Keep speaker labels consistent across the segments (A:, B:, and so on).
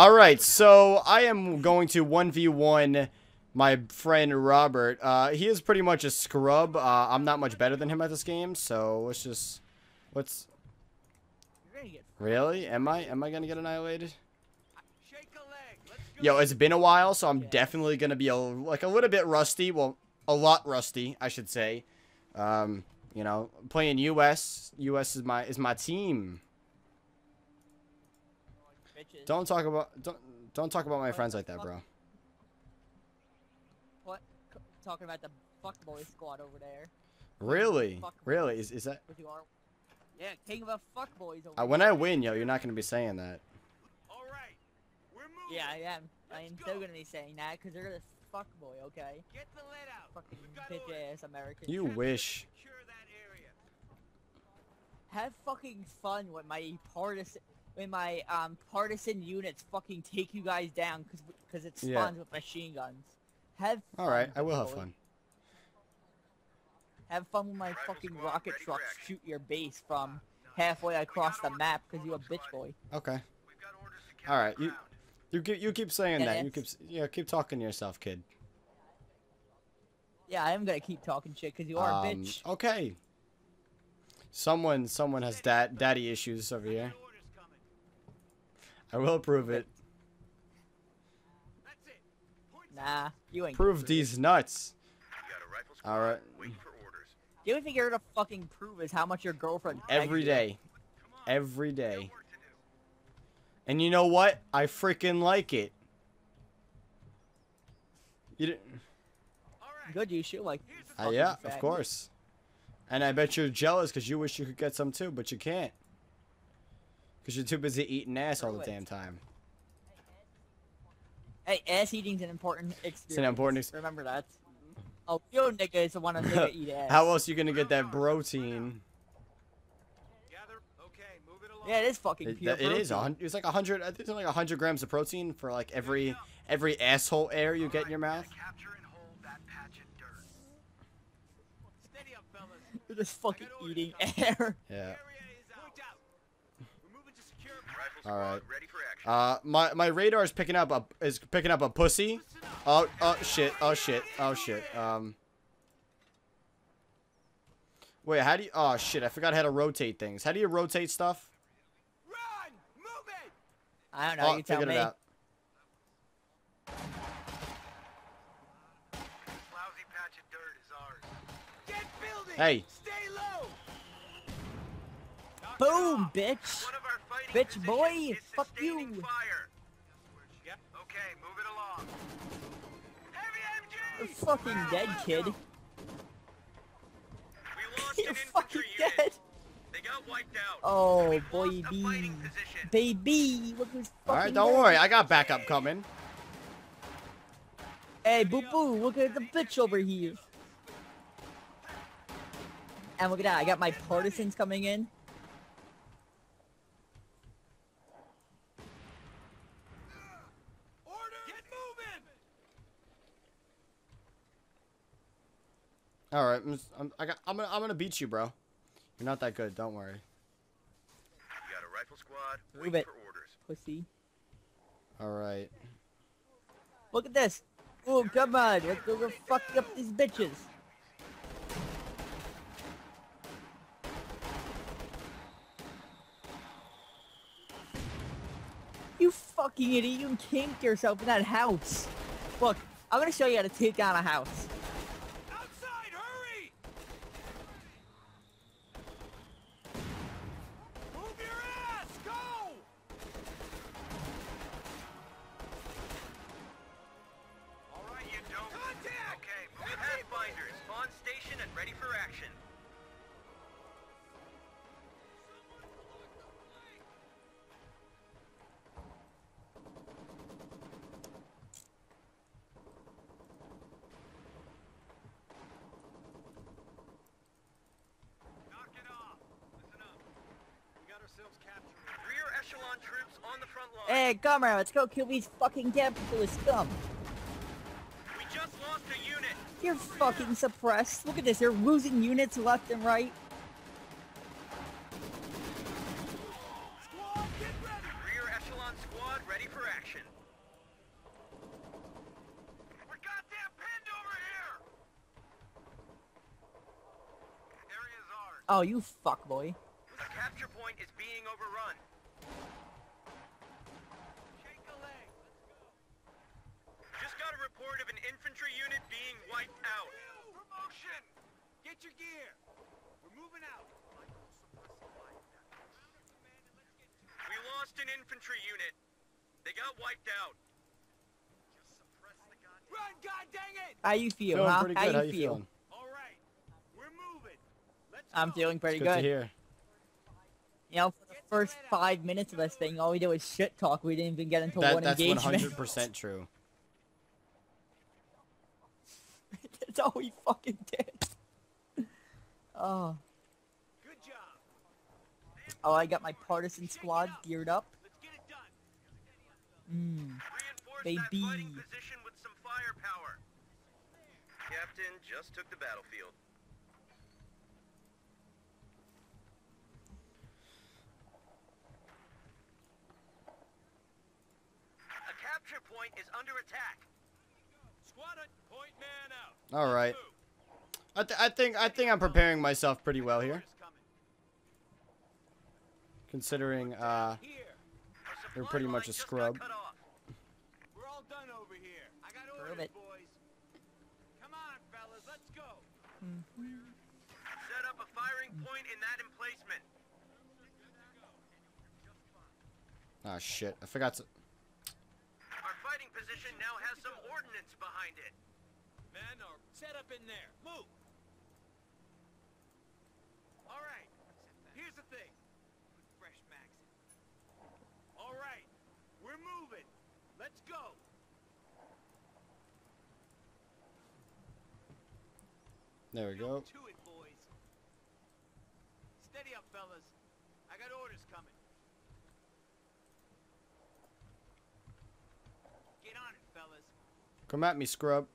A: All right, so I am going to 1v1 my friend Robert. Uh, he is pretty much a scrub. Uh, I'm not much better than him at this game, so let's just... Let's... Really? Am I? Am I gonna get annihilated? Yo, it's been a while, so I'm definitely gonna be a, like a little bit rusty. Well, a lot rusty, I should say. Um, you know, playing US. US is my is my team.
B: Bitches.
A: Don't talk about don't don't talk about my
B: What
A: friends like that,
B: fuck?
A: bro.
B: What? Talking about the fuckboy squad over there.
A: Really?
B: Fuck.
A: Really? Is is that?
B: What you are? Yeah, king of the fuckboys over
A: Uh, when I win, yo, you're not gonna be saying that.
C: All right. We're moving.
B: Yeah, I am. I am
C: Let's
B: still gonna be saying that because you're the fuckboy, okay?
C: Get the lead out.
B: Fucking
C: We've got
B: bitch
C: orders.
B: ass American.
A: You wish.
C: secure that area.
B: have fucking fun with my partisan when my um partisan units fucking take you guys down because because it spawns
A: Yeah.
B: with machine guns. Have fun,
A: All right, I will have fun.
B: Have fun with my fucking rocket trucks shoot your base from halfway across the map because you a bitch boy.
A: Okay.
D: We've got orders to capture
A: All right. You you keep you keep saying
B: Yeah,
A: that. You keep yeah keep talking to yourself, kid.
B: Yeah, I am gonna keep talking shit because you are a
A: Um,
B: bitch.
A: Okay. Someone someone has dad daddy issues over here.
C: Orders coming.
A: I will prove it.
C: That's it.
B: Nah, you ain't.
A: Prove
B: gonna
A: these nuts.
D: We've got a rifle
A: All right.
D: waiting for orders.
B: The only thing you're gonna fucking prove is how much your girlfriend.
A: Every
B: pegged you.
A: day.
D: Come on.
A: Every
D: we got
A: day.
D: work to do.
A: And you know what? I freaking like it. You didn't,
B: Good, you should like.
C: Here's
A: uh, yeah, of course. And I bet you're jealous because you wish you could get some too, but you can't. Because you're too busy eating ass all the damn time.
B: Hey, ass eating's an important experience.
A: important ex-
B: Remember that. Oh, you niggas want to nigga eat ass.
A: How else you gonna get that protein?
C: Gather. Okay. Move it along.
B: Yeah, it is fucking
A: It,
B: pure
A: it is.
B: protein.
A: It's like a hundred. I think it's like a hundred grams of protein for like every every asshole air you get in your mouth.
D: Gotta capture and hold that patch of dirt.
C: Steady up, fellas.
B: You're just fucking eating air.
A: Yeah.
C: Area is out. Point out. We're moving to secure.
D: Rifle squad
A: All right.
D: ready for action.
A: Uh, my my radar is picking up a is picking up a pussy. Oh oh shit oh shit oh shit. Um. Wait, how do you? Oh shit! I forgot how to rotate things. How do you rotate stuff?
C: Run. Move it.
B: I don't know.
A: oh,
B: you tell
A: figured
B: me.
A: it out.
D: This
B: Boom, bitch.
D: One of our fighting
B: Bitch, boy, fuck you.
D: Fire.
C: Yep.
D: Okay, move it along. Heavy
B: You're
D: MG.
B: fucking dead, kid. You're fucking
D: infantry
B: dead.
D: They got wiped out.
B: Oh,
D: We've
B: boy,
D: lost a fighting
B: bee.
D: position.
B: Baby, look who's fucking
A: All right, don't worry. I got backup coming.
B: Hey, boo boo, look at the bitch over here. And look at that, I got my partisans coming in.
A: All right, I'm, just- I'm I got I'm gonna I'm gonna beat you, bro. You're not that good. Don't worry.
D: We got a rifle squad
B: Move
D: waiting
B: it.
D: orders.
B: Pussy.
A: All right.
B: Look at this. Oh, come on, let's go go fuck up these bitches. You fucking idiot, you kinked yourself in that house. Look, I'm gonna show you how to take down a house.
D: Rear echelon troops on the front line.
B: Hey, come here, let's go kill these fucking capitalist scum.
D: We just lost a unit.
B: You're fucking suppressed. Look at this, you're losing units left and right.
C: Squad, get ready.
D: Rear echelon squad ready for action. We're goddamn pinned over here! Area's ours.
B: Oh, you fuck boy.
D: A capture point is being overrun.
C: Shake a leg.
D: Just got a report of an infantry unit being wiped out.
C: Promotion! Get your gear. We're moving out.
D: We lost an infantry unit. They got wiped out.
C: Run, god dang it!
B: How you feel,
A: Feeling
B: huh?
A: pretty
B: How
A: good.
B: you
A: How you
B: feel?
A: feeling?
C: All right. We're moving. Let's
B: I'm
C: go.
B: feeling pretty
A: Good to
B: good.
A: hear.
B: You know, for the first five minutes of this thing, all we did was shit talk. We didn't even get into
A: That,
B: one
A: that's
B: engagement.
A: 100% true.
B: That's all we fucking did. Oh,
C: Good job.
B: oh, I got my partisan squad geared up.
C: Let's get it done.
B: Mm.
D: Reinforce that
B: Baby.
D: fighting position with some firepower. Captain just took the battlefield. A capture point is under attack.
C: Squadron, point man out.
A: All right. I, th- I think I think I'm preparing myself pretty well here, considering uh, They're pretty much a scrub.
C: We're all done over here. I got
B: Prove
C: orders,
B: it.
C: boys. Come on, fellas. Let's go.
D: Set up a firing point in that emplacement.
A: ah shit. I forgot to.
D: Our fighting position now has some ordnance behind it.
C: Men are set up in there. Move. All right. Here's the thing. Put fresh mags in. All right. We're moving. Let's go.
A: There we go.
C: To it, boys. Steady up, fellas. I got orders coming. Get on it, fellas.
A: Come at me, scrub.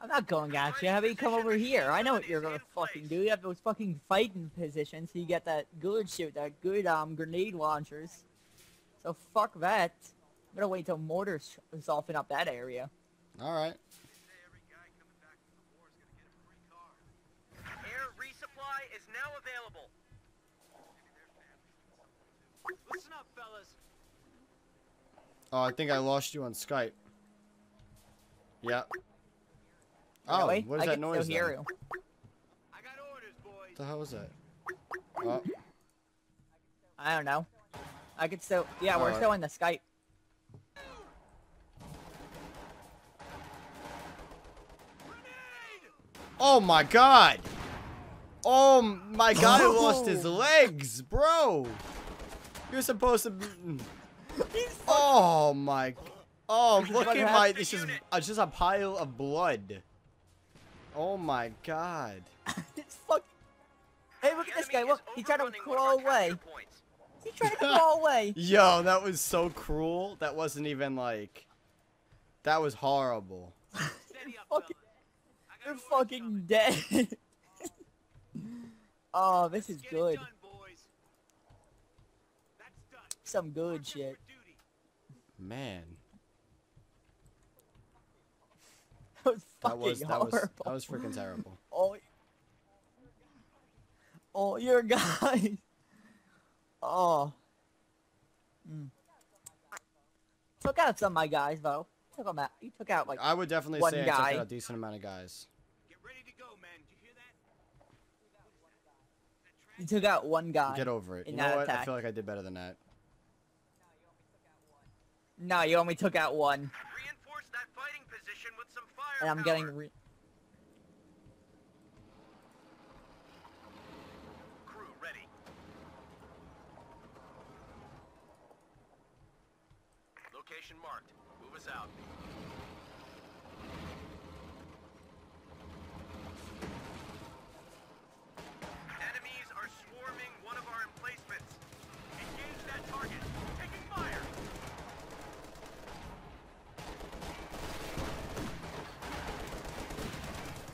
B: I'm not going at you. How about you come over here? I know what you're gonna fucking do. You have those fucking fighting positions, so you get that good shit, that good um grenade launchers. So fuck that. I'm gonna wait till mortars soften up that area.
A: All right.
D: Air resupply is now available.
C: Listen up, fellas.
A: Oh, I think I lost you on Skype. Yeah. Oh,
B: Really?
A: what is
B: I
A: that
B: can
A: noise?
B: still hear
A: then?
B: you.
C: I got orders, boys.
A: What the hell was that? Oh,
B: I don't know. I could still. Yeah, we're
A: Alright.
B: still in the Skype.
A: Oh my god! Oh, my guy lost his
B: Oh.
A: legs, bro. You're supposed to be. Oh my. Oh, look at my.
B: happened.
A: It's just, uh, just a pile of blood. Oh my god.
B: it's fucking. Hey, look
D: The
B: at this guy. Look, he tried to
D: overrunning
B: crawl away. He tried to crawl away.
A: Yo, that was so cruel. That wasn't even like. That was horrible.
C: Steady up,
B: Fucking-
C: fellas. I got
B: You're fucking dead. oh, this is good.
C: Done, boys. That's done.
B: Some good
C: Mark
B: shit.
A: Man,
B: That was
A: that
B: fucking
A: was that
B: horrible.
A: was that was freaking terrible.
B: Oh, oh, your guys. Oh. Mm. Took out some of my guys though. Took them out. You took out like
A: I would definitely
B: one
A: say I
B: guy.
A: took out a decent amount of guys.
C: Get ready to go, man. Did you hear that?
B: you took out one guy.
A: Get over it. You know
B: that
A: what? I feel like I did better than that.
B: No, you only took out one,
D: Reinforce that fighting position with some
B: and. I'm getting. Re-
D: Crew ready. Location marked. Move us out. Enemies are swarming one of our emplacements. Engage that target. Taking fire.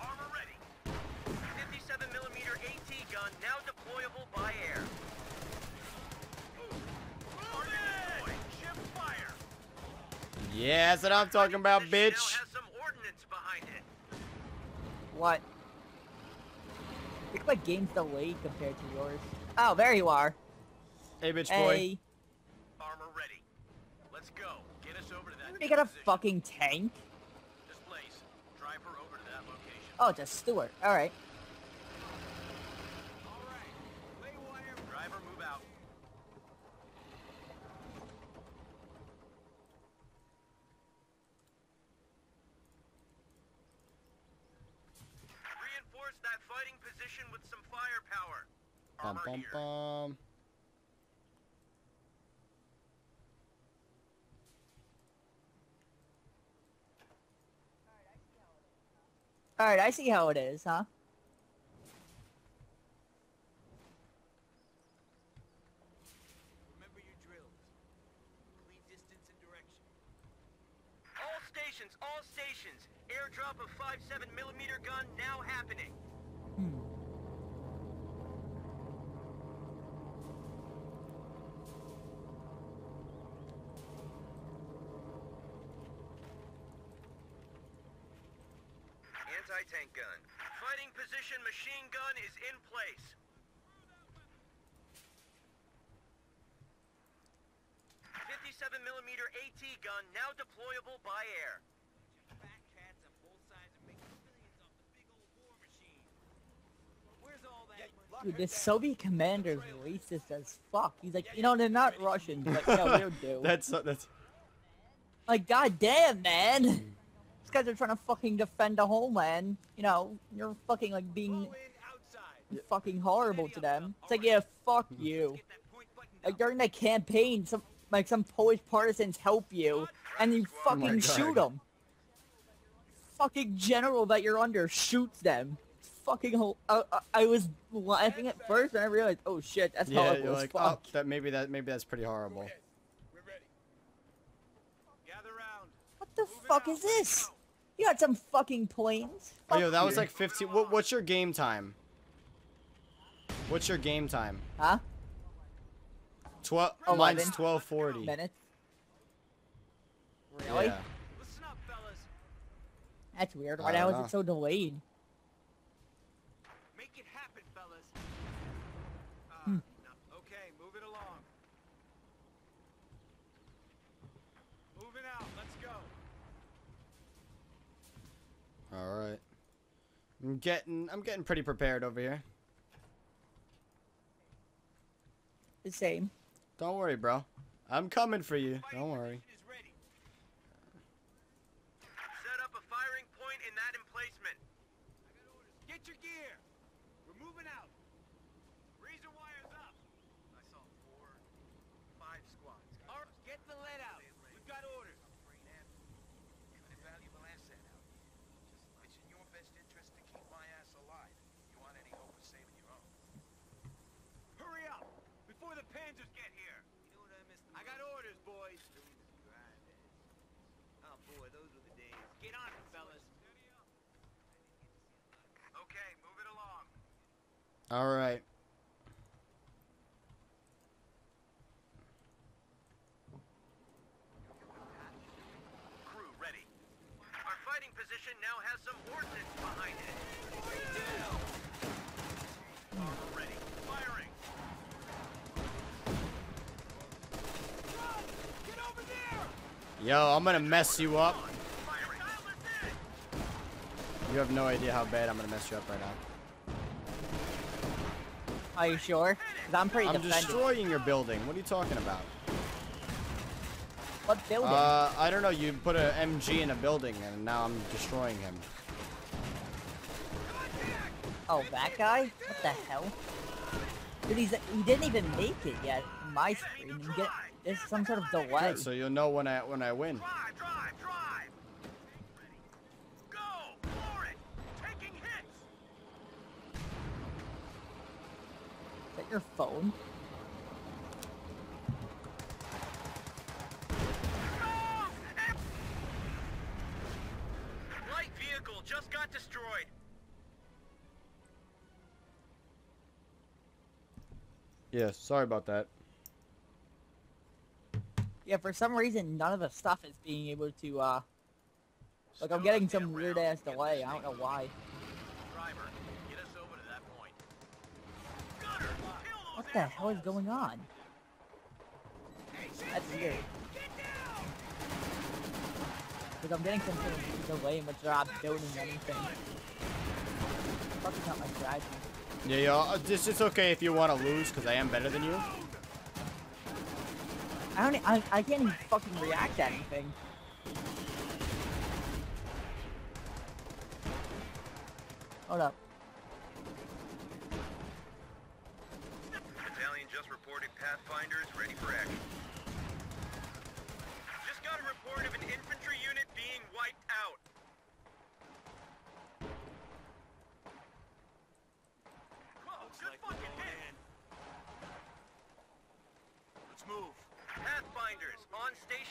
D: Armor ready. 57 millimeter AT gun now deployable by air.
A: Yeah, that's what I'm talking about, bitch.
D: has some ordnance behind it.
B: What? I think my game's delayed compared to yours. Oh, there you are.
A: Hey, bitch boy.
B: Hey,
D: Armor ready. Let's go. Get us over to that.
B: you got a fucking tank?
D: Just Blaze. Drive her over to that location.
B: Oh, just Stuart. All right.
C: All right. Lay wire.
D: Driver, move out. Reinforce that fighting position with some firepower.
A: Bum, bum, bum.
B: All right, I see how it is, huh?
C: Remember your drills. Clean distance and direction.
D: All stations, all stations. Airdrop of 5.7 millimeter gun now happening. Gun. Fighting position machine gun is in place. Fifty-seven millimeter AT gun now deployable by air.
C: Fat cats on both sides are making millions off the big old war machine. Where's all that money?
B: Dude, this Soviet commander's racist as fuck. He's like, you know, they're not Russian, but yeah, we'll do.
A: That's uh, that's.
B: Like, goddamn, man. Guys are trying to fucking defend the homeland. You know, you're fucking like being
C: outside.
B: fucking horrible to them. It's like, yeah, fuck
C: hmm. you. Point button
B: Like during the campaign, some like some Polish partisans help you, and you
A: Oh
B: fucking shoot them. Fucking general that you're under shoots them. It's fucking. hol- I, I, I was laughing at first, and I realized, oh shit, that's
A: Yeah,
B: horrible
A: like, oh, that maybe that maybe that's pretty horrible.
C: We're ready. Gather round.
B: What the fuck is this? You got some fucking planes.
A: Oh, yo,
B: Fuck
A: that was like 15. What, what's your game time? What's your game time?
B: Huh?
A: 12.
B: Eleven.
A: Mine's 12:40.
B: Minutes. Really?
A: Yeah.
C: Listen up, fellas.
B: That's weird. Why
A: know.
B: it so delayed?
C: Make it happen, fellas. Ah,
B: Hmm.
C: no. Okay, move it along. Moving out. Let's go.
A: All right. I'm getting I'm getting pretty prepared over here.
B: The same.
A: Don't worry, bro. I'm coming for you. Don't worry.
C: position is ready.
D: Set up a firing point in that emplacement.
C: I got orders. Get your gear. We're moving out. Razor wires up.
D: I saw four, five squads.
C: All right, get the lead out. We've got orders.
E: Kind of valuable asset out here. Just, it's in your best interest to keep my ass alive. You want any hope of saving your own?
C: Hurry up before panzers get here. You know what I missed? I got orders, boys. Oh boy, those were the days. Get on it, fellas.
D: Okay, move it along.
A: All right.
D: Crew ready. Our fighting position now has some ordnance behind it. Armor ready. Firing.
C: Run! Get over there!
A: Yo, I'm gonna mess you up.
D: Firing. Dial us in.
A: You have no idea how bad I'm gonna mess you up right now.
B: Are you sure? Cause I'm pretty
A: I'm
B: defended.
A: destroying your building. What are you talking about?
B: What building?
A: Uh, I don't know. You put an MG in a building, and now I'm destroying him.
B: oh, that guy? What the hell? Dude, he's he didn't even make it yet. My screen. You get there's some sort of delay.
A: Good, so you'll know when I when I win.
D: Drive, drive, drive. Go. For it. Taking hits.
B: Is that your phone?
D: Light vehicle just got destroyed.
A: Yeah, sorry about that.
B: Yeah, for some reason, none of the stuff is being able to, uh... Like, I'm getting some weird-ass delay. I don't know why.
D: Driver, get us over to that point. Gunner,
B: What the hell is going on? That's weird. Because I'm getting some sort of delay in which they're not building anything. Fuck is not my strategy.
A: Yeah, yo, uh, it's, it's okay if you want to lose, because I am better than you.
B: I don't. I, I can't even fucking react to anything. Hold up.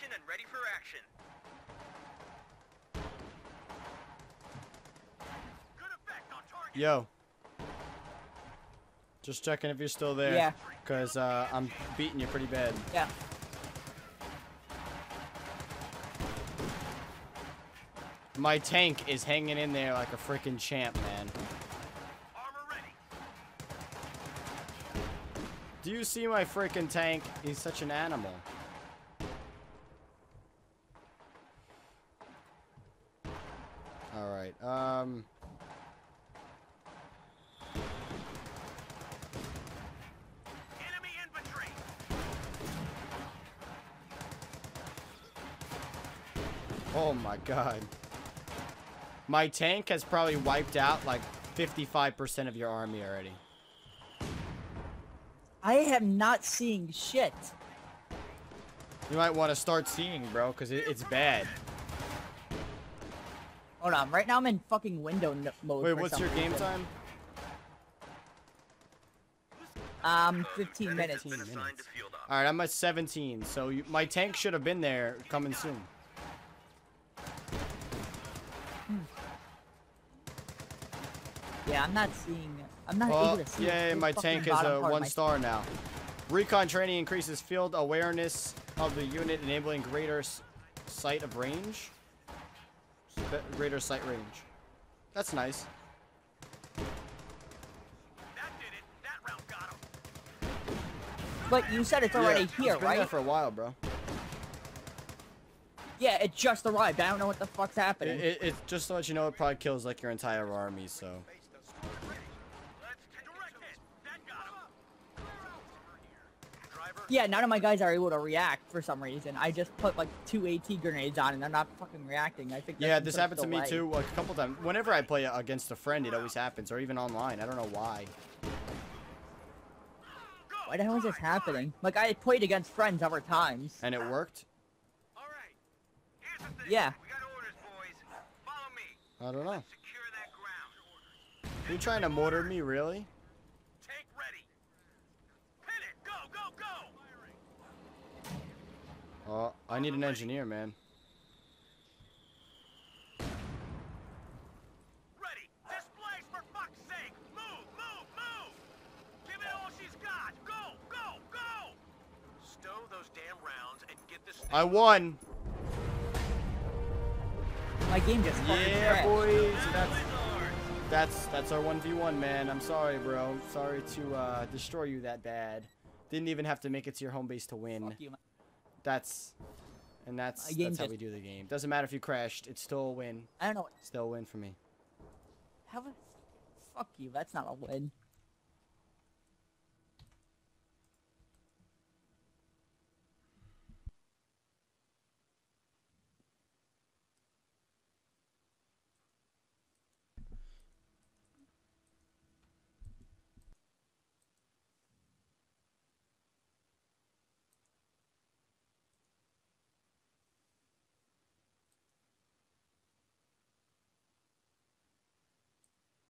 D: On station and ready for action. Good effect on target.
A: Yo. Just checking if you're still there.
B: Yeah.
A: Because uh, I'm beating you pretty bad.
B: Yeah.
A: My tank is hanging in there like a freaking champ, man.
D: Armor ready.
A: Do you see my freaking tank? He's such an animal. Alright, um...
D: Enemy infantry.
A: Oh my god. My tank has probably wiped out like 55% of your army already.
B: I am not seeing shit.
A: You might want to start seeing, bro, because it, it's bad.
B: Hold on. Right now I'm in fucking window n- mode.
A: Wait, what's your game
B: reason.
A: time?
B: Um, 15 minutes.
A: 15 minutes.
D: field.
A: Alright, I'm at 17, so you, my tank should have been there coming soon.
B: Yeah, I'm not seeing. I'm not
A: Well,
B: able to see.
A: yeah,
B: the
A: my tank is a one
B: my-
A: star now. Recon training increases field awareness of the unit, enabling greater s- sight of range. Be- greater sight range. That's nice.
D: That did it. That round got him.
B: But you said it's already
A: yeah,
B: here,
A: it's been there
B: right?
A: for a while, bro.
B: Yeah, it just arrived. I don't know what the fuck's
A: It,
B: happening.
A: it, it just to let you know, it probably kills like your entire army. So
D: Let's direct hit. That got him. Driver,
B: Yeah, none of my guys are able to react for some reason. I just put like two AT grenades on and they're not fucking reacting. I think.
A: yeah, this happened to me too, a couple times. Whenever I play against a friend, it always happens, or even online. I don't know why.
B: Why the hell is this happening? Like I played against friends other times.
A: And it worked.
D: all right. Here's the thing.
B: Yeah.
D: We got orders, boys. Follow me.
A: I don't know.
D: Secure that ground.
A: You trying to mortar me, really?
D: Tank ready. Hit it. Go, go, go.
A: Oh, I need an engineer, man.
D: Ready. Displace for fuck's sake. Move, move, move. Give it all she's got. Go, go, go. Stow those damn rounds and get this thing.
A: I won.
B: My game just fucking
A: Yeah,
B: crashed.
A: boys. That's that's that's our one v one, man. I'm sorry, bro. Sorry to uh, destroy you that bad. Didn't even have to make it to your home base to win.
B: Fuck you, man.
A: That's and that's
B: uh, game
A: that's how
B: just-
A: we do the game. Doesn't matter if you crashed. It's still a win.
B: I don't know.
A: Still a win for me.
B: How? Fuck you. That's not a win.